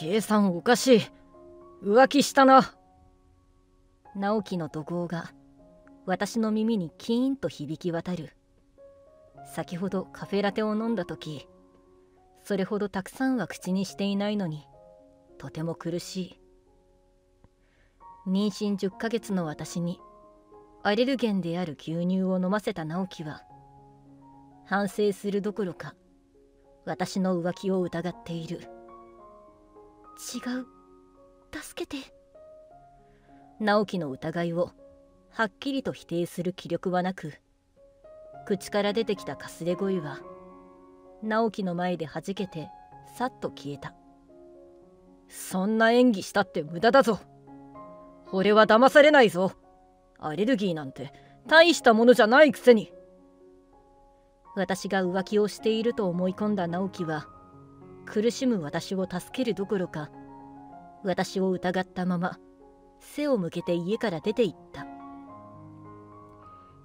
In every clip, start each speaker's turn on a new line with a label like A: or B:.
A: 計算おかしい。浮気したな。直樹の怒号が私の耳にキーンと響き渡る。先ほどカフェラテを飲んだ時それほどたくさんは口にしていないのにとても苦しい。妊娠10ヶ月の私にアレルゲンである牛乳を飲ませた直樹は反省するどころか私の浮気を疑っている。違う。助けて。直樹の疑いをはっきりと否定する気力はなく口から出てきたかすれ声は直樹の前で弾けてさっと消えた。そんな演技したって無駄だぞ。俺は騙されないぞ。アレルギーなんて大したものじゃないくせに。私が浮気をしていると思い込んだ直樹は苦しむ私を助けるどころか私を疑ったまま背を向けて家から出て行った。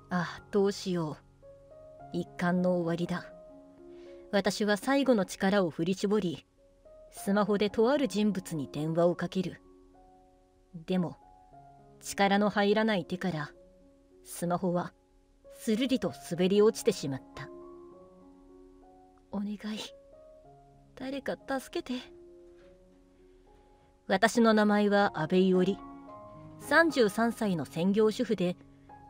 A: ああどうしよう。一巻の終わりだ。私は最後の力を振り絞りスマホでとある人物に電話をかける。でも力の入らない手からスマホはするりと滑り落ちてしまった。お願い。誰か助けて。私の名前は阿部伊織。33歳の専業主婦で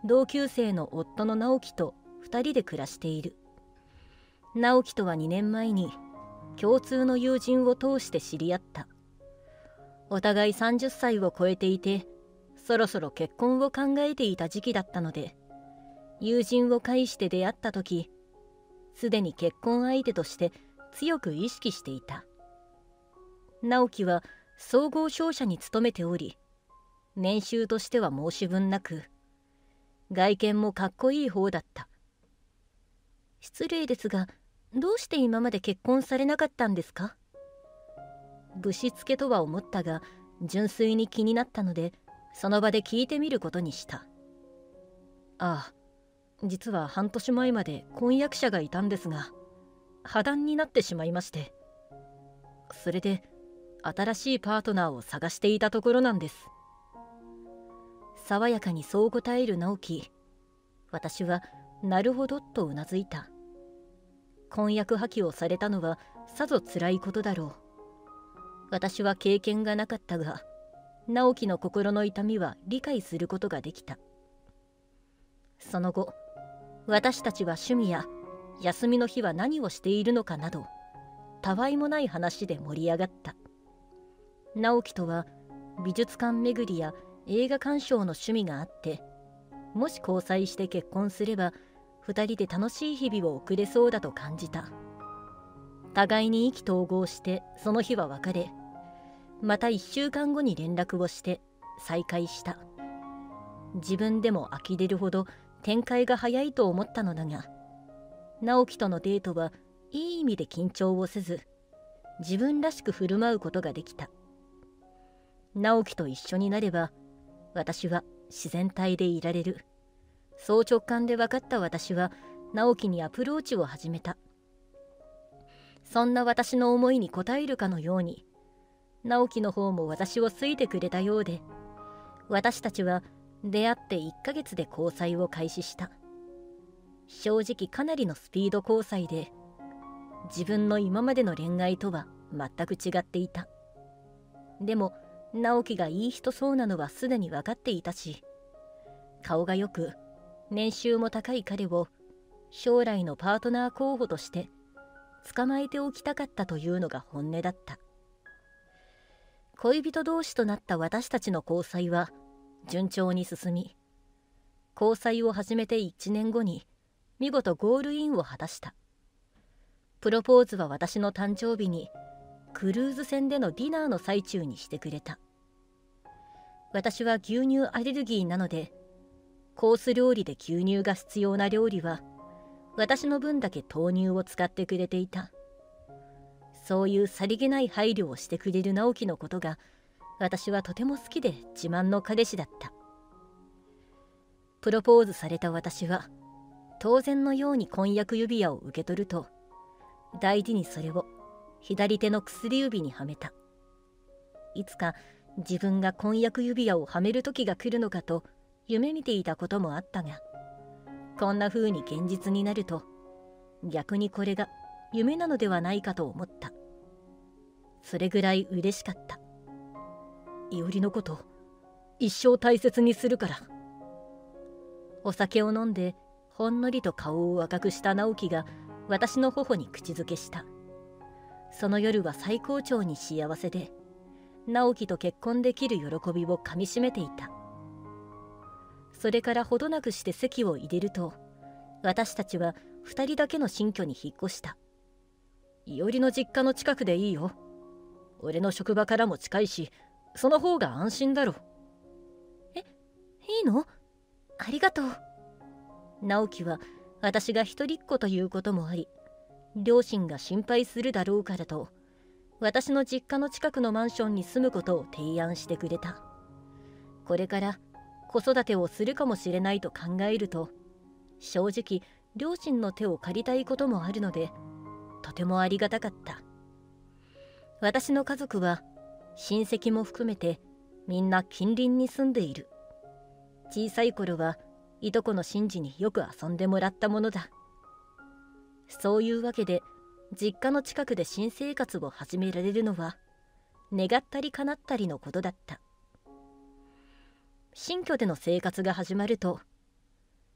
A: 同級生の夫の直樹と2人で暮らしている。直樹とは2年前に共通の友人を通して知り合った。お互い30歳を超えていてそろそろ結婚を考えていた時期だったので友人を介して出会った時すでに結婚相手として強く意識していた。直樹は総合商社に勤めており年収としては申し分なく外見もかっこいい方だった。失礼ですがどうして今まで結婚されなかったんですか？ぶしつけとは思ったが純粋に気になったのでその場で聞いてみることにした。ああ実は半年前まで婚約者がいたんですが。破談になってしまいまして。それで新しいパートナーを探していたところなんです。爽やかにそう答える直樹私はなるほどとうなずいた。婚約破棄をされたのはさぞ辛いことだろう。私は経験がなかったが直樹の心の痛みは理解することができた。その後私たちは趣味や休みの日は何をしているのかなどたわいもない話で盛り上がった。直樹とは美術館巡りや映画鑑賞の趣味があってもし交際して結婚すれば2人で楽しい日々を送れそうだと感じた。互いに意気投合してその日は別れまた1週間後に連絡をして再会した。自分でも呆れるほど展開が早いと思ったのだが直樹とのデートはいい意味で緊張をせず自分らしく振る舞うことができた。直樹と一緒になれば私は自然体でいられる。そう直感で分かった私は直樹にアプローチを始めた。そんな私の思いに応えるかのように直樹の方も私を好いてくれたようで私たちは出会って1ヶ月で交際を開始した。正直かなりのスピード交際で自分の今までの恋愛とは全く違っていた。でも直樹がいい人そうなのはすでに分かっていたし顔がよく年収も高い彼を将来のパートナー候補として捕まえておきたかったというのが本音だった。恋人同士となった私たちの交際は順調に進み交際を始めて1年後に見事ゴールインを果たした。プロポーズは私の誕生日にクルーズ船でのディナーの最中にしてくれた。私は牛乳アレルギーなのでコース料理で牛乳が必要な料理は私の分だけ豆乳を使ってくれていた。そういうさりげない配慮をしてくれる直樹のことが私はとても好きで自慢の彼氏だった。プロポーズされた私は当然のように婚約指輪を受け取ると大事にそれを左手の薬指にはめた。いつか自分が婚約指輪をはめる時が来るのかと夢見ていたこともあったがこんな風に現実になると逆にこれが夢なのではないかと思った。それぐらい嬉しかった。いおりのこと一生大切にするから。お酒を飲んでほんのりと顔を赤くした直樹が私の頬に口づけした。その夜は最高潮に幸せで直樹と結婚できる喜びをかみしめていた。それからほどなくして席を入れると私たちは2人だけの新居に引っ越した。いおりの実家の近くでいいよ。俺の職場からも近いしその方が安心だろ。えいいの？ありがとう。直樹は私が一人っ子ということもあり両親が心配するだろうからと私の実家の近くのマンションに住むことを提案してくれた。これから子育てをするかもしれないと考えると正直両親の手を借りたいこともあるのでとてもありがたかった。私の家族は親戚も含めてみんな近隣に住んでいる。小さい頃はいとこの真治によく遊んでもらったものだ。そういうわけで実家の近くで新生活を始められるのは願ったり叶ったりのことだった。新居での生活が始まると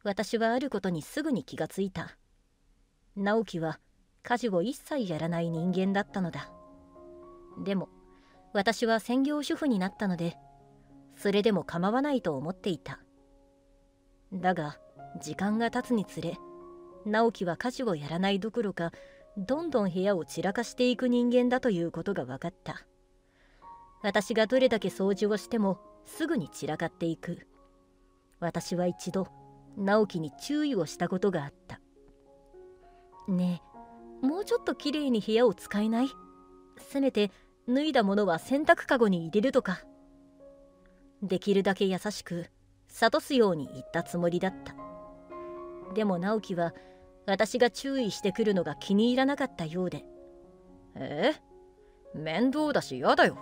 A: 私はあることにすぐに気がついた。直樹は家事を一切やらない人間だったのだ。でも私は専業主婦になったのでそれでも構わないと思っていた。だが時間が経つにつれ直樹は家事をやらないどころかどんどん部屋を散らかしていく人間だということが分かった。私がどれだけ掃除をしてもすぐに散らかっていく。私は一度直樹に注意をしたことがあった。ねえもうちょっときれいに部屋を使えない？せめて脱いだものは洗濯かごに入れるとか。できるだけ優しく諭すように言ったつもりだった。でも直樹は私が注意してくるのが気に入らなかったようで。
B: え？面倒だし嫌だよ。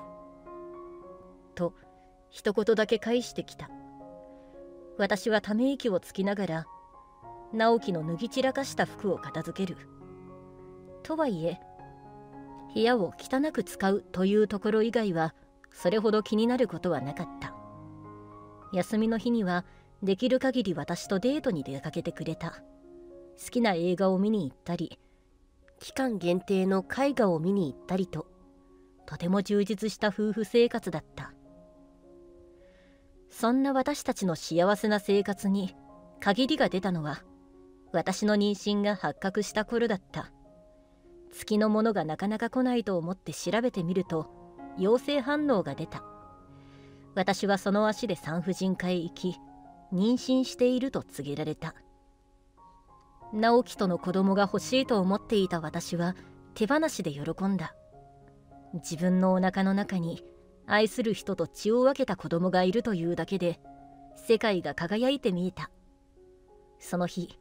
A: と一言だけ返してきた。私はため息をつきながら直樹の脱ぎ散らかした服を片付ける。とはいえ部屋を汚く使うというところ以外はそれほど気になることはなかった休みの日にはできる限り私とデートに出かけてくれた。好きな映画を見に行ったり期間限定の絵画を見に行ったりととても充実した夫婦生活だった。そんな私たちの幸せな生活に限りが出たのは私の妊娠が発覚した頃だった。月のものがなかなか来ないと思って調べてみると陽性反応が出た。私はその足で産婦人科へ行き妊娠していると告げられた。直樹との子供が欲しいと思っていた私は手放しで喜んだ。自分のお腹の中に愛する人と血を分けた子供がいるというだけで世界が輝いて見えた。その日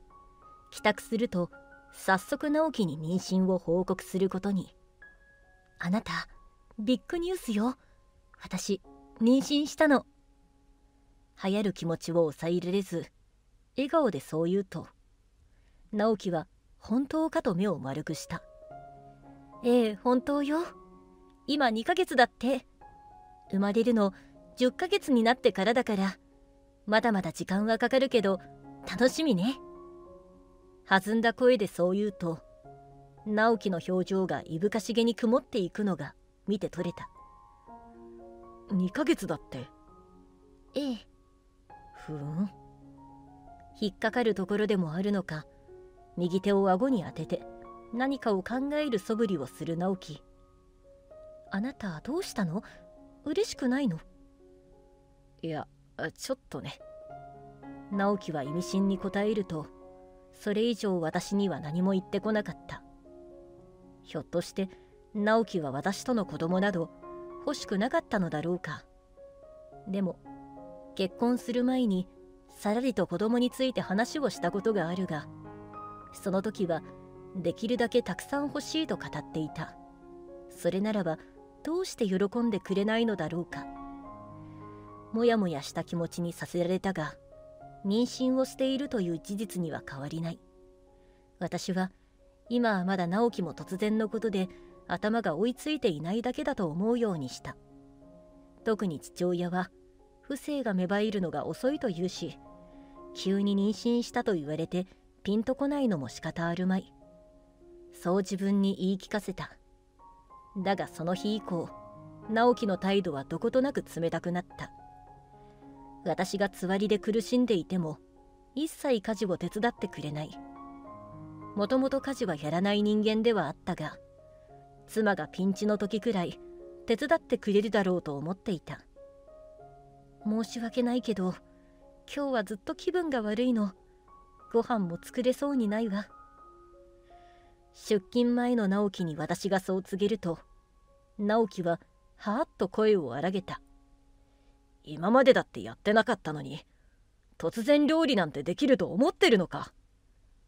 A: 帰宅すると早速直樹に妊娠を報告することにあなたビッグニュースよ。私妊娠したの。流行る気持ちを抑えられず笑顔でそう言うと直樹は本当かと目を丸くした。ええ本当よ。今2ヶ月だって。生まれるの10ヶ月になってからだからまだまだ時間はかかるけど楽しみね。弾んだ声でそう言うと直樹の表情がいぶかしげに曇っていくのが見て取れた。
B: 2ヶ月だって。
A: ええ。
B: ふん
A: 引っかかるところでもあるのか。右手を顎に当てて何かを考える素振りをする直樹。あなたどうしたの？嬉しくないの？
B: いやちょっとね。
A: 直樹は意味深に答えるとそれ以上私には何も言ってこなかった。ひょっとして直樹は私との子供など欲しくなかったのだろうか。でも結婚する前にさらりと子供について話をしたことがあるがその時はできるだけたくさん欲しいと語っていた。それならばどうして喜んでくれないのだろうか。もやもやした気持ちにさせられたが妊娠をしているという事実には変わりない。私は今はまだ直樹も突然のことで頭が追いついていないだけだと思うようにした。特に父親は不正が芽生えるのが遅いと言うし急に妊娠したと言われてピンとこないのも仕方あるまい。そう自分に言い聞かせた。だがその日以降直樹の態度はどことなく冷たくなった。私がつわりで苦しんでいても一切家事を手伝ってくれない。もともと家事はやらない人間ではあったが妻がピンチの時くらい手伝ってくれるだろうと思っていた。申し訳ないけど今日はずっと気分が悪いの。ご飯も作れそうにないわ。出勤前の直樹に私がそう告げると直樹ははーっと声を荒げた。
B: 今までだってやってなかったのに突然料理なんてできると思ってるのか。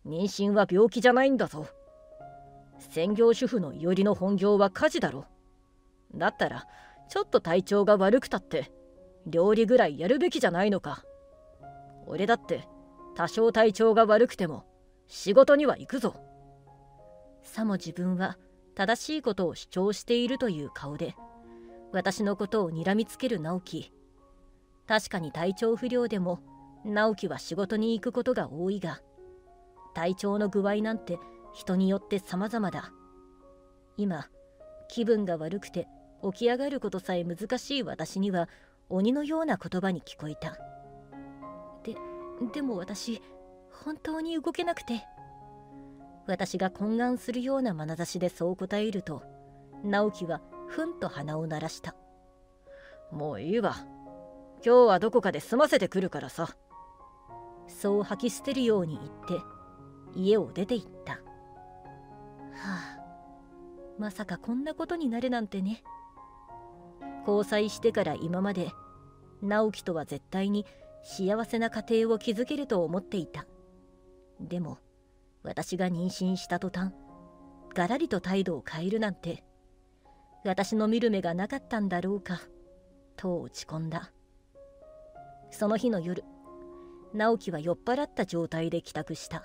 B: 妊娠は病気じゃないんだぞ。専業主婦のいおりの本業は家事だろ。だったらちょっと体調が悪くたって料理ぐらいやるべきじゃないのか。俺だって多少体調が悪くても仕事には行くぞ。
A: さも自分は正しいことを主張しているという顔で私のことを睨みつける直樹。確かに体調不良でも直樹は仕事に行くことが多いが体調の具合なんて人によって様々だ。今気分が悪くて起き上がることさえ難しい私には鬼のような言葉に聞こえた。ででも私本当に動けなくて。私が懇願するような眼差しでそう答えると直樹はふんと鼻を鳴らした。
B: もういいわ。今日はどこかで済ませてくるからさ。
A: そう吐き捨てるように言って家を出て行った。あ。まさかこんなことになるなんてね。交際してから今まで直樹とは絶対に幸せな家庭を築けると思っていた。でも私が妊娠した途端がらりと態度を変えるなんて私の見る目がなかったんだろうかと落ち込んだ。その日の夜直樹は酔っ払った状態で帰宅した。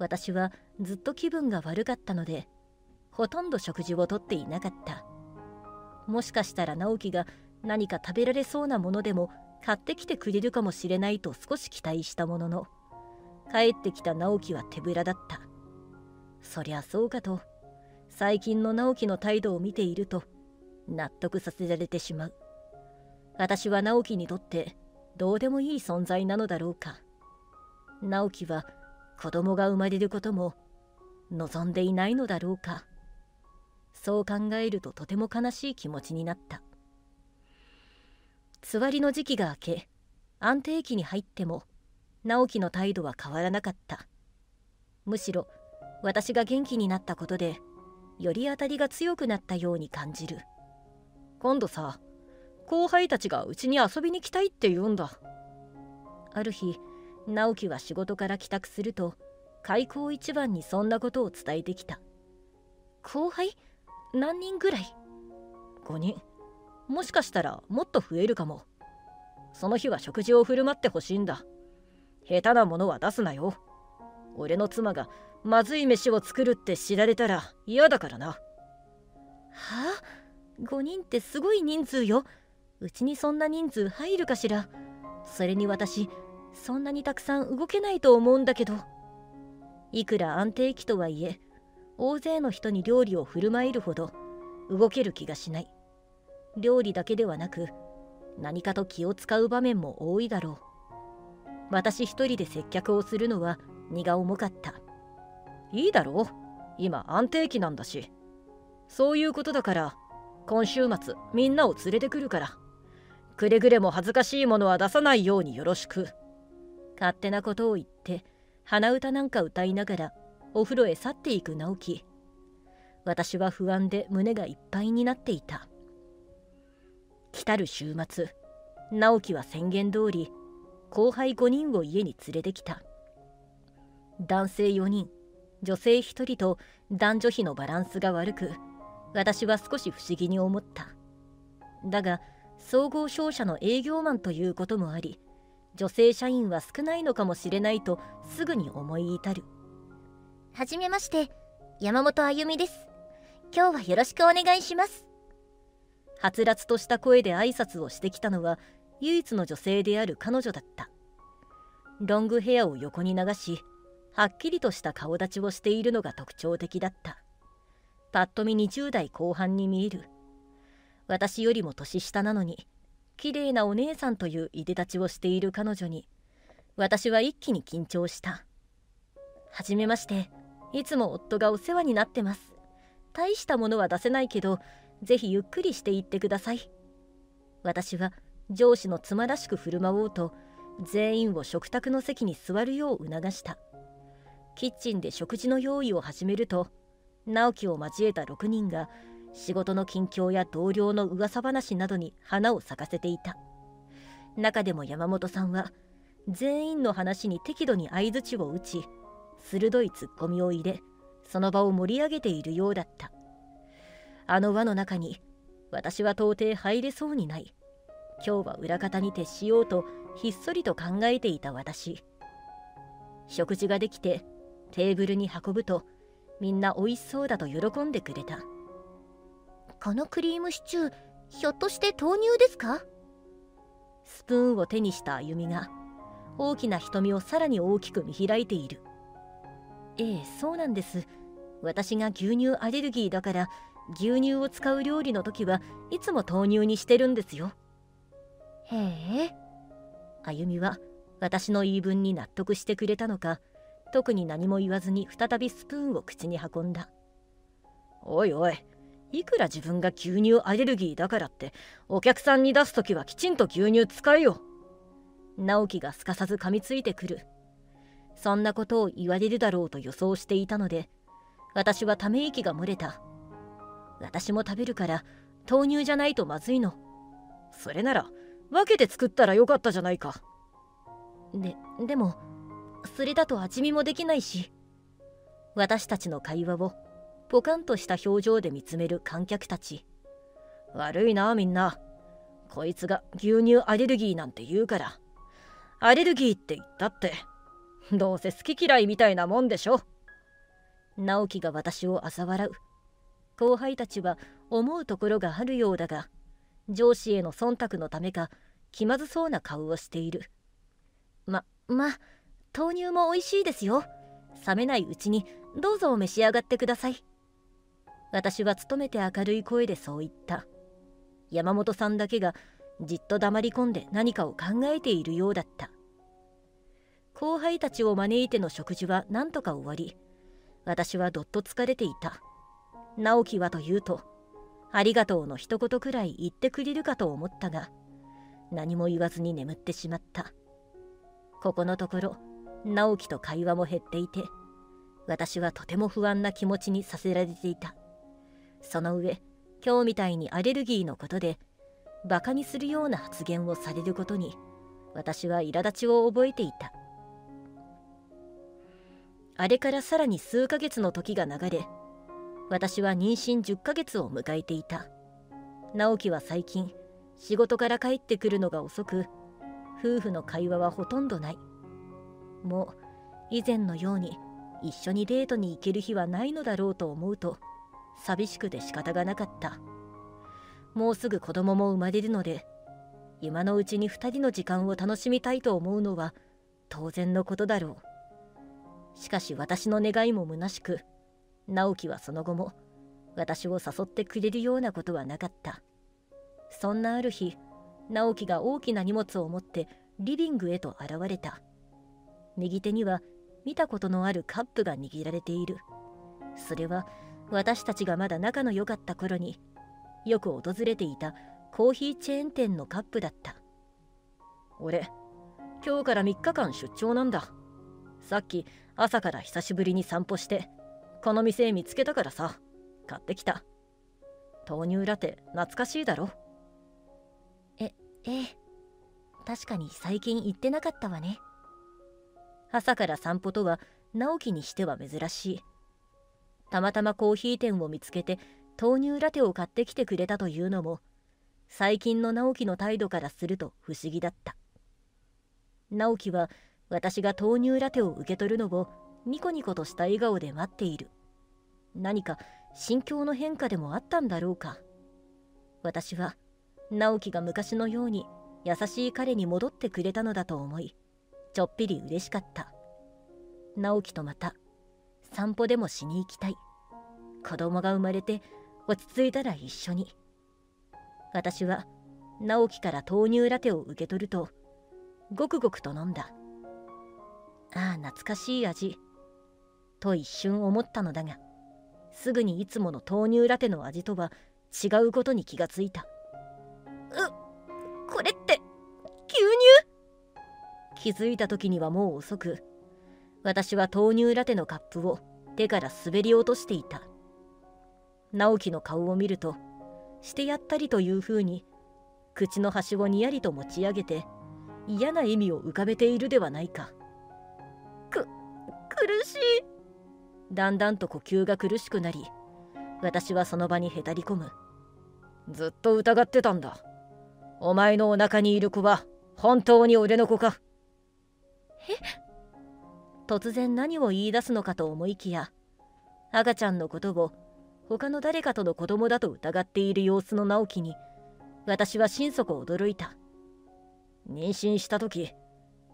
A: 私はずっと気分が悪かったのでほとんど食事をとっていなかった。もしかしたら直樹が何か食べられそうなものでも買ってきてくれるかもしれないと少し期待したものの帰ってきた直樹は手ぶらだった。そりゃそうかと。最近の直樹の態度を見ていると納得させられてしまう。私は直樹にとってどうでもいい存在なのだろうか。直樹は子供が生まれることも望んでいないのだろうか。そう考えるととても悲しい気持ちになった。つわりの時期が明け安定期に入っても直樹の態度は変わらなかった。むしろ私が元気になったことでより当たりが強くなったように感じる。
B: 今度さ後輩たちがうちに遊びに来たいって言うんだ。
A: ある日直樹は仕事から帰宅すると開口一番にそんなことを伝えてきた。後輩？何人ぐらい
B: ?5 人。もしかしたらもっと増えるかも。その日は食事を振る舞ってほしいんだ。下手なものは出すなよ。俺の妻がまずい飯を作るって知られたら嫌だからな。は
A: あ？5人ってすごい人数よ。うちにそんな人数入るかしら？それに私そんなにたくさん動けないと思うんだけど。いくら安定期とはいえ大勢の人に料理を振る舞えるほど動ける気がしない。料理だけではなく何かと気を使う場面も多いだろう。私一人で接客をするのは荷が重かった。
B: いいだろう。今安定期なんだし。そういうことだから今週末みんなを連れてくるから。くれぐれも恥ずかしいものは出さないようによろしく。
A: 勝手なことを言って鼻歌なんか歌いながらお風呂へ去っていく直樹。私は不安で胸がいっぱいになっていた。来たる週末直樹は宣言通り後輩5人を家に連れてきた。男性4人女性1人と男女比のバランスが悪く私は少し不思議に思った。だが総合商社の営業マンということもあり女性社員は少ないのかもしれないとすぐに思い至る。
C: はじめまして山本あゆみです。今日はよろしくお願いします。
A: はつらつとした声で挨拶をしてきたのは唯一の女性である彼女だった。ロングヘアを横に流しはっきりとした顔立ちをしているのが特徴的だった。ぱっと見20代後半に見える。私よりも年下なのに綺麗なお姉さんといういでたちをしている彼女に私は一気に緊張した。はじめまして。いつも夫がお世話になってます。大したものは出せないけどぜひゆっくりしていってください。私は上司の妻らしく振る舞おうと全員を食卓の席に座るよう促した。キッチンで食事の用意を始めると直樹を交えた6人が仕事の近況や同僚の噂話などに花を咲かせていた。中でも山本さんは全員の話に適度に相づちを打ち鋭いツッコミを入れその場を盛り上げているようだった。あの輪の中に私は到底入れそうにない。今日は裏方に徹しようとひっそりと考えていた私。食事ができてテーブルに運ぶとみんな美味しそうだと喜んでくれた。
C: このクリームシチューひょっとして豆乳ですか？
A: スプーンを手にした歩みが大きな瞳をさらに大きく見開いている。ええそうなんです。私が牛乳アレルギーだから牛乳を使う料理の時はいつも豆乳にしてるんですよ。
C: へえ。
A: 歩みは私の言い分に納得してくれたのか特に何も言わずに再びスプーンを口に運んだ。おいおいいくら自分が牛乳アレルギーだからってお客さんに出す時はきちんと牛乳使えよ。直樹がすかさず噛みついてくる。そんなことを言われるだろうと予想していたので私はため息が漏れた。私も食べるから豆乳じゃないとまずいの。それなら分けて作ったらよかったじゃないか。ででもそれだと味見もできないし私たちの会話をポカンとした表情で見つめる観客たち。悪いなみんな。こいつが牛乳アレルギーなんて言うから。アレルギーって言ったってどうせ好き嫌いみたいなもんでしょ。直樹が私を嘲笑う。後輩たちは思うところがあるようだが上司への忖度のためか気まずそうな顔をしている。まま豆乳も美味しいですよ。冷めないうちにどうぞお召し上がってください。私は努めて明るい声でそう言った。山本さんだけがじっと黙り込んで何かを考えているようだった。後輩たちを招いての食事は何とか終わり私はどっと疲れていた。直樹はというとありがとうの一言くらい言ってくれるかと思ったが何も言わずに眠ってしまった。ここのところ直樹と会話も減っていて私はとても不安な気持ちにさせられていた。その上今日みたいにアレルギーのことでバカにするような発言をされることに私は苛立ちを覚えていた。あれからさらに数ヶ月の時が流れ私は妊娠10ヶ月を迎えていた。直樹は最近仕事から帰ってくるのが遅く夫婦の会話はほとんどない。もう以前のように一緒にデートに行ける日はないのだろうと思うと寂しくて仕方がなかった。もうすぐ子供も生まれるので今のうちに2人の時間を楽しみたいと思うのは当然のことだろう。しかし私の願いも虚しく直樹はその後も私を誘ってくれるようなことはなかった。そんなある日直樹が大きな荷物を持ってリビングへと現れた。右手には見たことのあるカップが握られている。それは私たちがまだ仲の良かった頃によく訪れていたコーヒーチェーン店のカップだった。俺今日から3日間出張なんだ。さっき朝から久しぶりに散歩してこの店見つけたからさ買ってきた。豆乳ラテ懐かしいだろ？
C: えええ。確かに最近行ってなかったわね。
A: 朝から散歩とは直樹にしては珍しいたまたまコーヒー店を見つけて豆乳ラテを買ってきてくれたというのも最近の直樹の態度からすると不思議だった。直樹は私が豆乳ラテを受け取るのをニコニコとした笑顔で待っている。何か心境の変化でもあったんだろうか。私は直樹が昔のように優しい彼に戻ってくれたのだと思いちょっぴり嬉しかった。直樹とまた散歩でもしに行きたい。子供が生まれて落ち着いたら一緒に。私は直樹から豆乳ラテを受け取るとごくごくと飲んだ。ああ懐かしい味。と一瞬思ったのだがすぐにいつもの豆乳ラテの味とは違うことに気がついた。
C: うこれって牛
A: 乳？気づいた時にはもう遅く私は豆乳ラテのカップを手から滑り落としていた。直樹の顔を見るとしてやったりというふうに口の端をにやりと持ち上げて嫌な笑みを浮かべているではないか。
C: く苦しい。
A: だんだんと呼吸が苦しくなり私はその場にへたり込む。
B: ずっと疑ってたんだ。お前のお腹にいる子は本当に俺の子か。
C: え？
A: 突然何を言い出すのかと思いきや赤ちゃんのことを他の誰かとの子供だと疑っている様子の直樹に私は心底驚いた。
B: 妊娠した時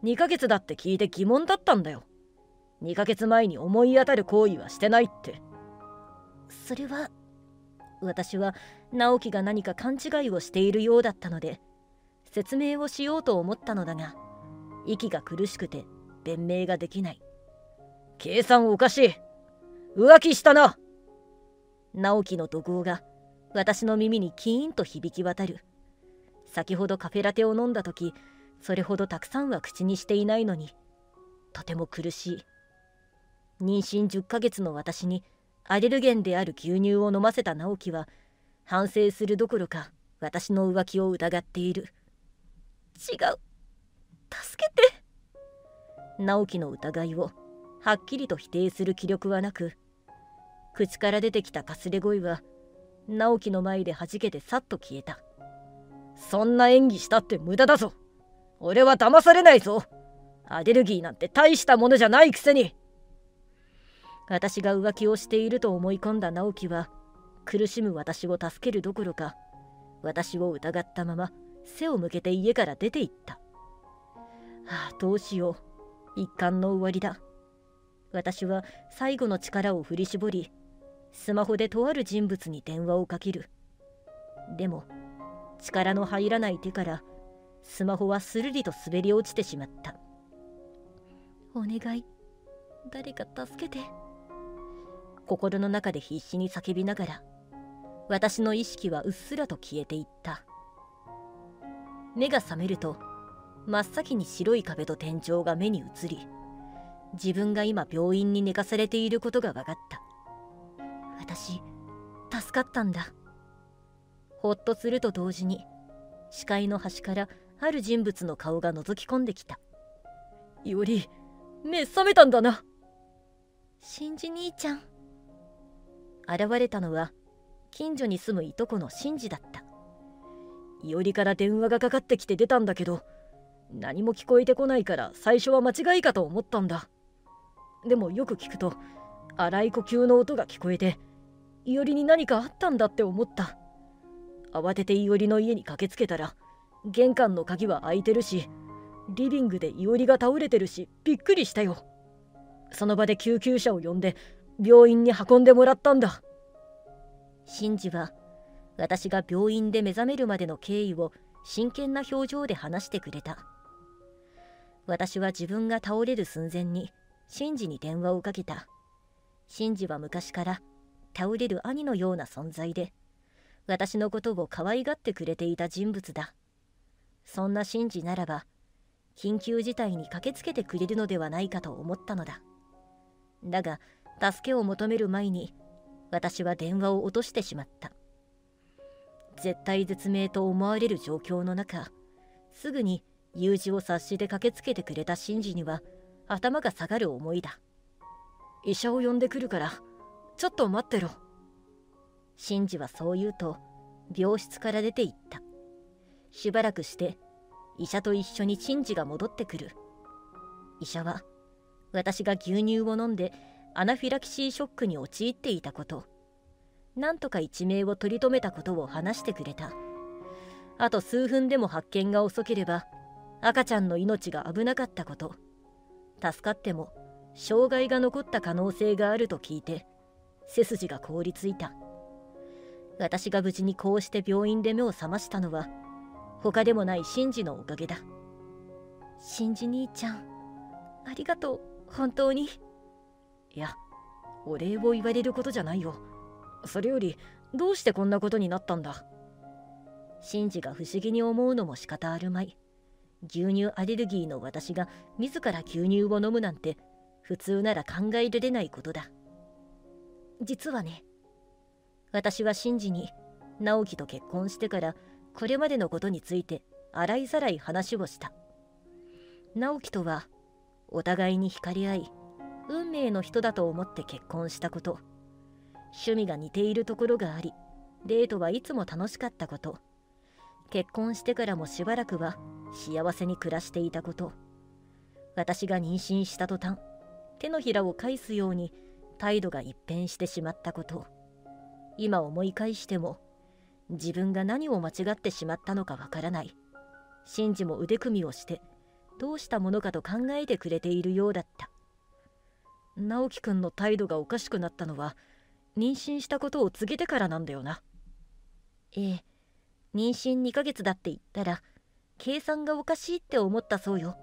B: 2ヶ月だって聞いて疑問だったんだよ。2ヶ月前に思い当たる行為はしてないって。
A: それは私は直樹が何か勘違いをしているようだったので説明をしようと思ったのだが息が苦しくて弁明ができない。
B: 計算おかしい。浮気したな。
A: 直樹の怒号が私の耳にキーンと響き渡る。先ほどカフェラテを飲んだ時それほどたくさんは口にしていないのにとても苦しい。妊娠10ヶ月の私にアレルゲンである牛乳を飲ませた直樹は反省するどころか私の浮気を疑っている。
C: 違う。助けて。
A: 直樹の疑いをはっきりと否定する気力はなく口から出てきたかすれ声は直樹の前で弾けてさっと消えた。
B: そんな演技したって無駄だぞ。俺は騙されないぞ。アレルギーなんて大したものじゃないくせに。
A: 私が浮気をしていると思い込んだ直樹は苦しむ私を助けるどころか私を疑ったまま背を向けて家から出て行った。ああどうしよう。一巻の終わりだ。私は最後の力を振り絞りスマホでとある人物に電話をかける。でも力の入らない手からスマホはするりと滑り落ちてしまった。お願い。誰か助けて。心の中で必死に叫びながら私の意識はうっすらと消えていった。目が覚めると真っ先に白い壁と天井が目に映り自分が今病院に寝かされていることが分かった。私助かったんだ。ほっとすると同時に視界の端からある人物の顔が覗き込んできた。
B: より目覚めたんだな。
C: シンジ兄ちゃん。
A: 現れたのは近所に住むいとこのシンジだった。
B: いおりから電話がかかってきて出たんだけど何も聞こえてこないから最初は間違いかと思ったんだでもよく聞くと荒い呼吸の音が聞こえていおりに何かあったんだって思った。慌てていおりの家に駆けつけたら玄関の鍵は開いてるしリビングでいおりが倒れてるしびっくりしたよ。その場で救急車を呼んで病院に運んでもらったんだ。
A: シンジは私が病院で目覚めるまでの経緯を真剣な表情で話してくれた。私は自分が倒れる寸前にシンジに電話をかけた。シンジは昔から倒れる兄のような存在で私のことを可愛がってくれていた人物だ。そんなシンジならば緊急事態に駆けつけてくれるのではないかと思ったのだ。だが助けを求める前に私は電話を落としてしまった。絶対絶命と思われる状況の中すぐに友人を察して駆けつけてくれたシンジには頭が下がる思いだ。
B: 医者を呼んでくるからちょっと待ってろ。
A: シンジはそう言うと病室から出て行った。しばらくして医者と一緒にシンジが戻ってくる。医者は私が牛乳を飲んでアナフィラキシーショックに陥っていたことなんとか一命を取り留めたことを話してくれた。あと数分でも発見が遅ければ赤ちゃんの命が危なかったこと助かっても障害が残った可能性があると聞いて背筋が凍りついた。私が無事にこうして病院で目を覚ましたのは他でもないシンジのおかげだ。シンジ兄ちゃんありがとう。本当に。
B: いやお礼を言われることじゃないよ。それよりどうしてこんなことになったんだ？
A: シンジが不思議に思うのも仕方あるまい牛乳アレルギーの私が自ら牛乳を飲むなんて普通なら考えられないことだ。実はね私はシンジに直樹と結婚してからこれまでのことについて洗いざらい話をした。直樹とはお互いに惹かれ合い運命の人だと思って結婚したこと趣味が似ているところがありデートはいつも楽しかったこと結婚してからもしばらくは幸せに暮らしていたこと。私が妊娠した途端手のひらを返すように態度が一変してしまったこと。今思い返しても自分が何を間違ってしまったのかわからない。シンジも腕組みをしてどうしたものかと考えてくれているようだった。直樹くんの態度がおかしくなったのは妊娠したことを告げてからなんだよな。ええ。妊娠2ヶ月だって言ったら計算がおかしいって思ったそうよ。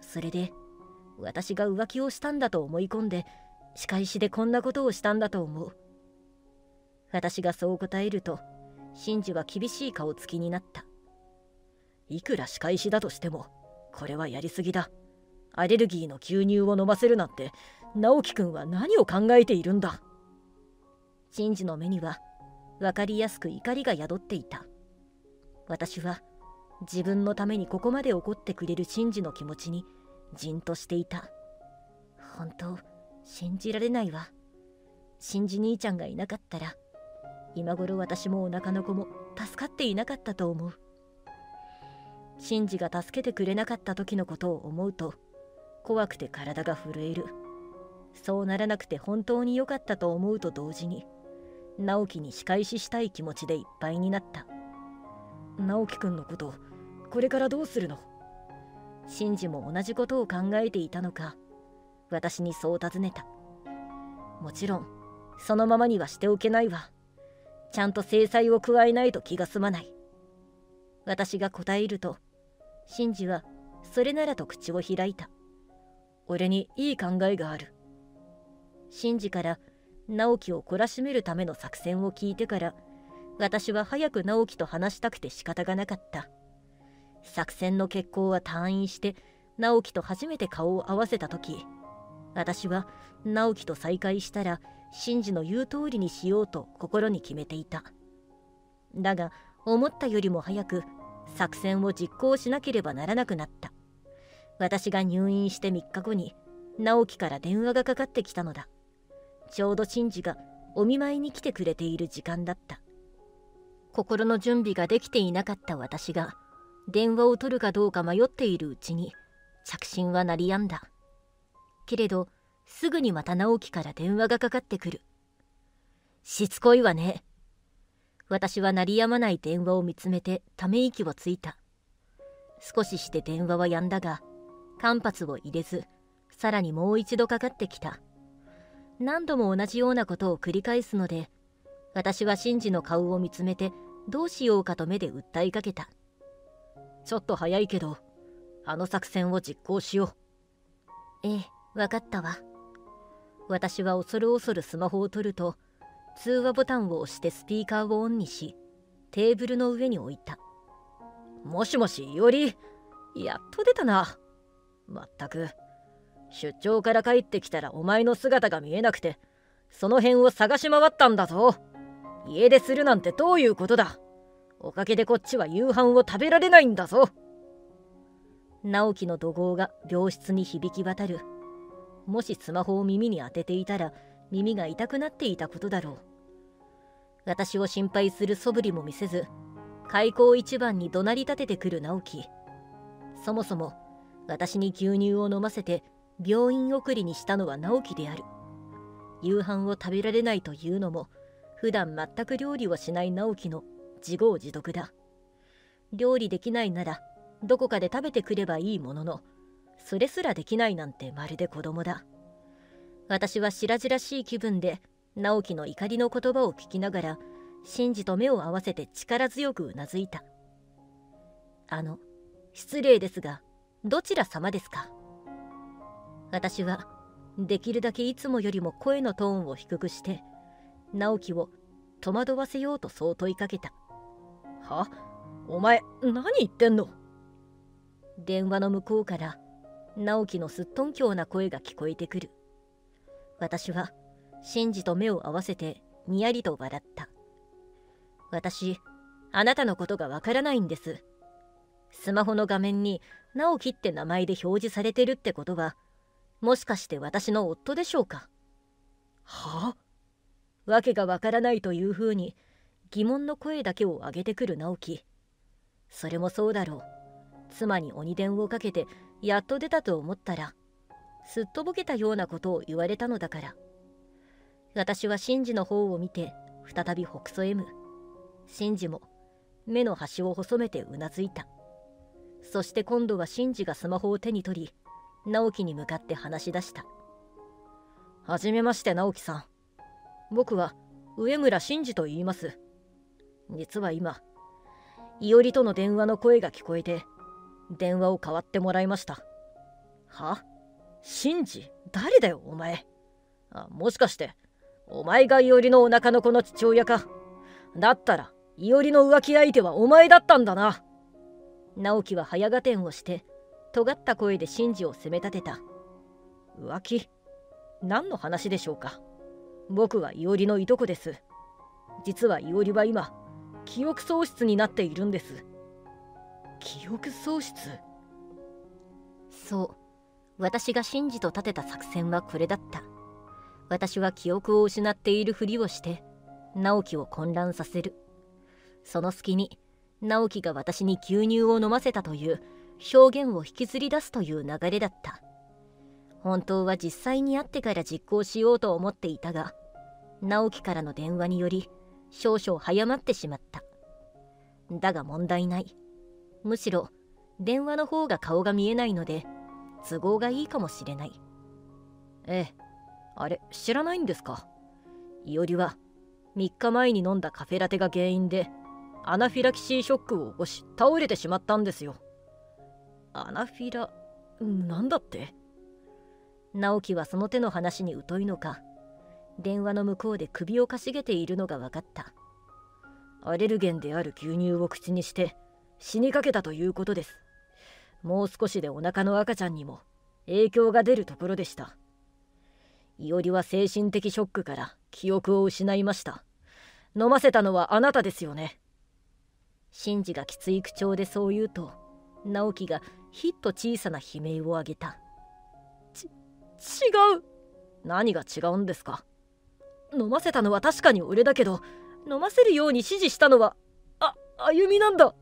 A: それで私が浮気をしたんだと思い込んで仕返しでこんなことをしたんだと思う。私がそう答えるとシンジは厳しい顔つきになった。いくら仕返しだとしてもこれはやりすぎだ。アレルギーの牛乳を飲ませるなんて直樹くんは何を考えているんだ。シンジの目には分かりやすく怒りが宿っていた。私は自分のためにここまで怒ってくれるシンジの気持ちにじんとしていた。本当信じられないわ。シンジ兄ちゃんがいなかったら今頃私もお腹の子も助かっていなかったと思う。シンジが助けてくれなかった時のことを思うと怖くて体が震える。そうならなくて本当に良かったと思うと同時に直樹に仕返ししたい気持ちでいっぱいになった。直樹くんのことこれからどうするの？シンジも同じことを考えていたのか？私にそう尋ねた。もちろんそのままにはしておけないわ。ちゃんと制裁を加えないと気が済まない。私が答えるとシンジはそれならと口を開いた。俺にいい考えがある。シンジから直樹を懲らしめるための作戦を聞いてから私は早く直樹と話したくて仕方がなかった。作戦の決行は退院して直樹と初めて顔を合わせた時私は直樹と再会したらシンジの言う通りにしようと心に決めていた。だが思ったよりも早く作戦を実行しなければならなくなった。私が入院して3日後に直樹から電話がかかってきたのだ。ちょうどシンジがお見舞いに来てくれている時間だった。心の準備ができていなかった私が電話を取るかどうか迷っているうちに着信は鳴りやんだ。けれどすぐにまた直樹から電話がかかってくる。しつこいわね。私は鳴りやまない電話を見つめてため息をついた。少しして電話はやんだが間髪を入れずさらにもう一度かかってきた。何度も同じようなことを繰り返すので私はシンジの顔を見つめてどうしようかと目で訴えかけた。ちょっと早いけどあの作戦を実行しよう。ええ分かったわ。私は恐る恐るスマホを取ると通話ボタンを押してスピーカーをオンにしテーブルの上に置いた。もしもしよりやっと出たな。まったく出張から帰ってきたらお前の姿が見えなくてその辺を探し回ったんだぞ。家出するなんてどういうことだおかげでこっちは夕飯を食べられないんだぞ。直樹の怒号が病室に響き渡る。もしスマホを耳に当てていたら耳が痛くなっていたことだろう。私を心配する素振りも見せず開口一番に怒鳴り立ててくる直樹そもそも私に牛乳を飲ませて病院送りにしたのは直樹である。夕飯を食べられないというのも普段全く料理をしない直樹の自業自得だ。料理できないならどこかで食べてくればいいもののそれすらできないなんてまるで子供だ。私は白々しい気分で直樹の怒りの言葉を聞きながらシンジと目を合わせて力強くうなずいた。あの失礼ですがどちら様ですか？私はできるだけいつもよりも声のトーンを低くして直樹を戸惑わせようとそう問いかけた。
B: はお前何言ってんの？
A: 電話の向こうから直樹のすっとんきょうな声が聞こえてくる。私はシンジと目を合わせてにやりと笑った。私あなたのことがわからないんです。スマホの画面に直樹って名前で表示されてるってことはもしかして私の夫でしょうか？
B: は？
A: わけがわからないというふうに疑問の声だけを上げてくる直樹。それもそうだろう。妻に鬼電をかけてやっと出たと思ったらすっとぼけたようなことを言われたのだから。私はシンジの方を見て再びほくそ笑むシンジも目の端を細めてうなずいた。そして今度はシンジがスマホを手に取り直樹に向かって話し出した
B: はじめまして直樹さん。僕は上村真司と言います。実は今いおりとの電話の声が聞こえて電話を代わってもらいました。は？真司誰だよお前？あもしかしてお前がいおりのお腹の子の父親か？だったらいおりの浮気相手はお前だったんだな。
A: 直樹は早合点をして尖った声でシンジを責め立てた。
B: 浮気？何の話でしょうか？僕はいおりのいとこです。実はいおりは今記憶喪失になっているんです。記憶喪失？
A: そう。私がシンジと立てた作戦はこれだった。私は記憶を失っているふりをして直樹を混乱させる。その隙に直樹が私に牛乳を飲ませたという表現を引きずり出すという流れだった。本当は実際に会ってから実行しようと思っていたが直樹からの電話により少々早まってしまった。だが問題ない。むしろ電話の方が顔が見えないので都合がいいかもしれない。
B: ええあれ知らないんですか？いおりは3日前に飲んだカフェラテが原因でアナフィラキシーショックを起こし倒れてしまったんですよ。アナフィラなんだって？
A: 直樹はその手の話に疎いのか電話の向こうで首をかしげているのが分かった。
B: アレルゲンである牛乳を口にして死にかけたということです。もう少しでお腹の赤ちゃんにも影響が出るところでした。いおりは精神的ショックから記憶を失いました。飲ませたのはあなたですよね？
A: シンジがきつい口調でそう言うと直樹がひっと小さな悲鳴を上げた
B: ち違う何が違うんですか？飲ませたのは確かに俺だけど飲ませるように指示したのはあ歩みなんだ。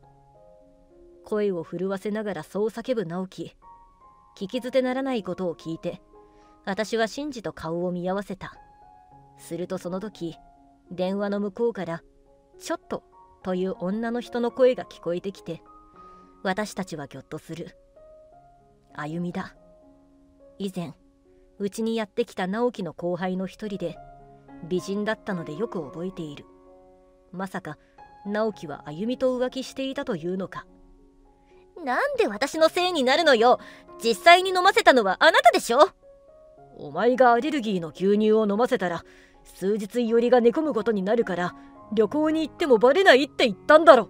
A: 声を震わせながらそう叫ぶ直樹。聞き捨てならないことを聞いて私はシンジと顔を見合わせた。するとその時電話の向こうから「ちょっと」という女の人の声が聞こえてきて私たちはぎょっとする。歩みだ。以前うちにやってきた直樹の後輩の一人で美人だったのでよく覚えている。まさか直樹は歩みと浮気していたというのか。
C: なんで私のせいになるのよ。実際に飲ませたのはあなたでしょ。
B: お前がアレルギーの牛乳を飲ませたら数日いよりが寝込むことになるから旅行に行ってもバレないって言ったんだろ。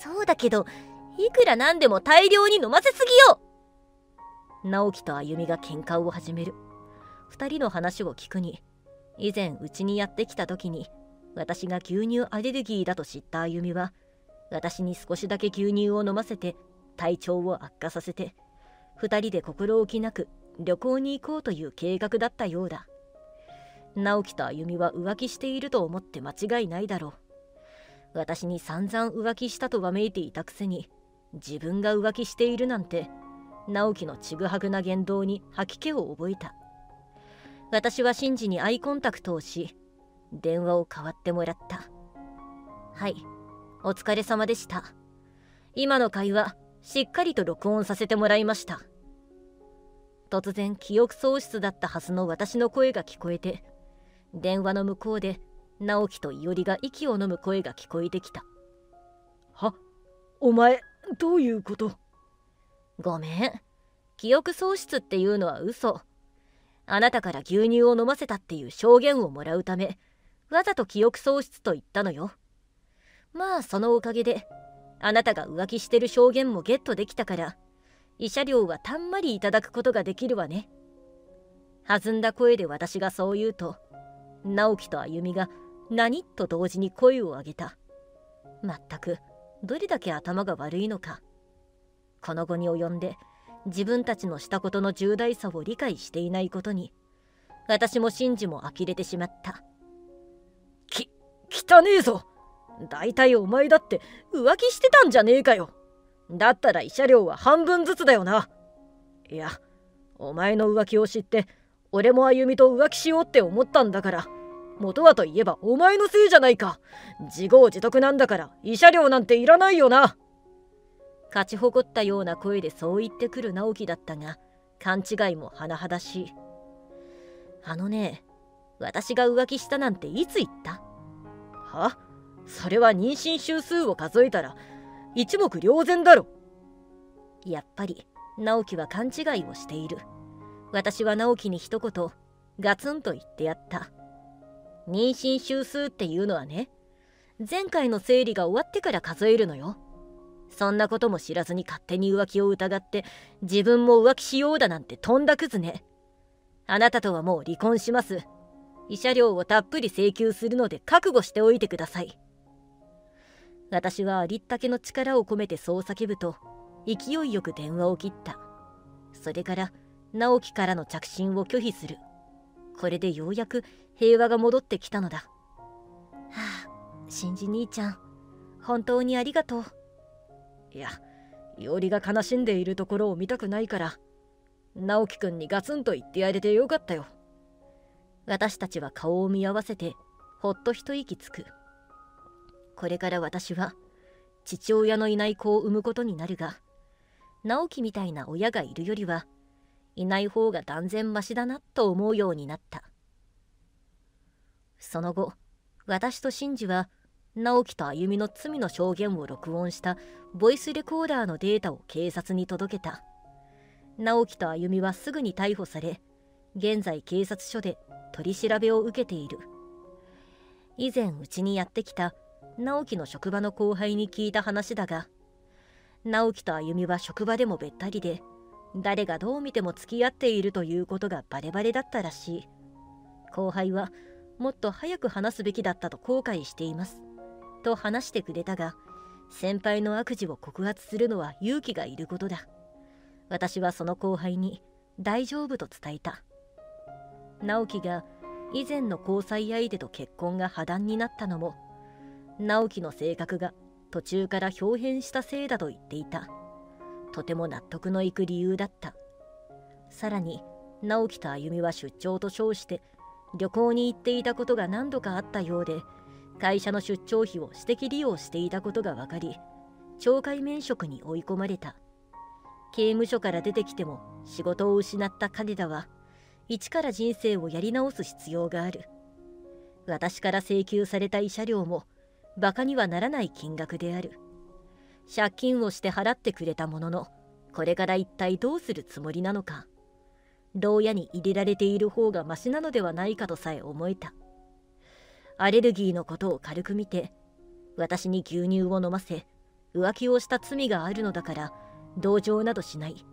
C: そうだけどいくらなんでも大量に飲ませすぎよ。
A: 直樹と歩みが喧嘩を始める。2人の話を聞くに以前うちにやってきた時に私が牛乳アレルギーだと知った歩みは私に少しだけ牛乳を飲ませて体調を悪化させて2人で心置きなく旅行に行こうという計画だったようだ。直樹と歩は浮気していると思って間違いないだろう。私に散々浮気したとわめいていたくせに自分が浮気しているなんて直樹のちぐはぐな言動に吐き気を覚えた。私はシンジにアイコンタクトをし電話を代わってもらった。はい。お疲れ様でした。今の会話しっかりと録音させてもらいました。突然記憶喪失だったはずの私の声が聞こえて電話の向こうで直樹と伊織が息を飲む声が聞こえてきた。
B: は？お前どういうこと？
A: ごめん。記憶喪失っていうのは嘘。あなたから牛乳を飲ませたっていう証言をもらうためわざと記憶喪失と言ったのよ。まあそのおかげであなたが浮気してる証言もゲットできたから慰謝料はたんまりいただくことができるわね。弾んだ声で私がそう言うと直樹と歩が何と同時に声を上げた。まったくどれだけ頭が悪いのかこの後に及んで自分たちのしたことの重大さを理解していないことに私もシンジも呆れてしまった。
B: き汚ねえぞ。大体お前だって浮気してたんじゃねえかよ。だったら慰謝料は半分ずつだよな。いやお前の浮気を知って俺も歩みと浮気しようって思ったんだから元はといえばお前のせいじゃないか。自業自得なんだから慰謝料なんていらないよな。
A: 勝ち誇ったような声でそう言ってくる直樹だったが勘違いも甚だしい。あのね私が浮気したなんていつ言った？
B: は？それは妊娠週数を数えたら一目瞭然だろ。
A: やっぱり直樹は勘違いをしている。私は直樹に一言ガツンと言ってやった。妊娠週数っていうのはね前回の生理が終わってから数えるのよ。そんなことも知らずに勝手に浮気を疑って自分も浮気しようだなんてとんだクズね。あなたとはもう離婚します。慰謝料をたっぷり請求するので覚悟しておいてください。私はありったけの力を込めてそう叫ぶと勢いよく電話を切った。それから直樹からの着信を拒否する。これでようやく平和が戻ってきたのだ。はあ新次兄ちゃん本当にありがとう。
B: いやいおりが悲しんでいるところを見たくないから直樹くんにガツンと言ってやれてよかったよ。
A: 私たちは顔を見合わせてほっと一息つく。これから私は父親のいない子を産むことになるが直樹みたいな親がいるよりはいない方が断然マシだなと思うようになった。その後私とシンジは直樹と歩美の罪の証言を録音したボイスレコーダーのデータを警察に届けた。直樹と歩美はすぐに逮捕され現在警察署で取り調べを受けている。以前うちにやってきた直樹の職場の後輩に聞いた話だが直樹と歩美は職場でもべったりで誰がどう見ても付き合っているということがバレバレだったらしい。後輩はもっと早く話すべきだったと後悔しています。と話してくれたが先輩の悪事を告発するのは勇気がいることだ。私はその後輩に大丈夫と伝えた。直樹が以前の交際相手と結婚が破談になったのも直樹の性格が途中から表変したせいだと言っていた。とても納得のいく理由だった。さらに直樹と歩は出張と称して旅行に行っていたことが何度かあったようで会社の出張費を私的利用していたことが分かり懲戒免職に追い込まれた。刑務所から出てきても仕事を失った金田は一から人生をやり直す必要がある。私から請求された慰謝料もバカにはならない金額である。借金をして払ってくれたもののこれから一体どうするつもりなのか。牢屋に入れられている方がマシなのではないかとさえ思えた。アレルギーのことを軽く見て私に牛乳を飲ませ浮気をした罪があるのだから同情などしない。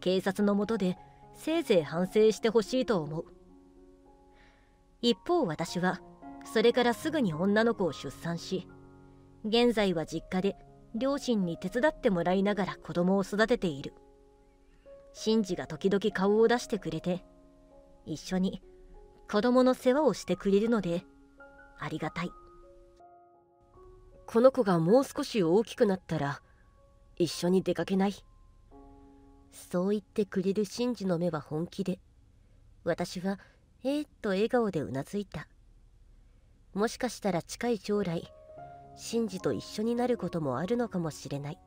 A: 警察のもとでせいぜい反省してほしいと思う。一方私はそれからすぐに女の子を出産し現在は実家で両親に手伝ってもらいながら子供を育てている。シンジが時々顔を出してくれて一緒に子供の世話をしてくれるのでありがたい。
B: この子がもう少し大きくなったら一緒に出かけない。
A: そう言ってくれるシンジの目は本気で私はえー、っと笑顔でうなずいた。もしかしたら近い将来シンジと一緒になることもあるのかもしれない。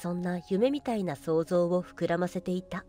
A: そんな夢みたいな想像を膨らませていた。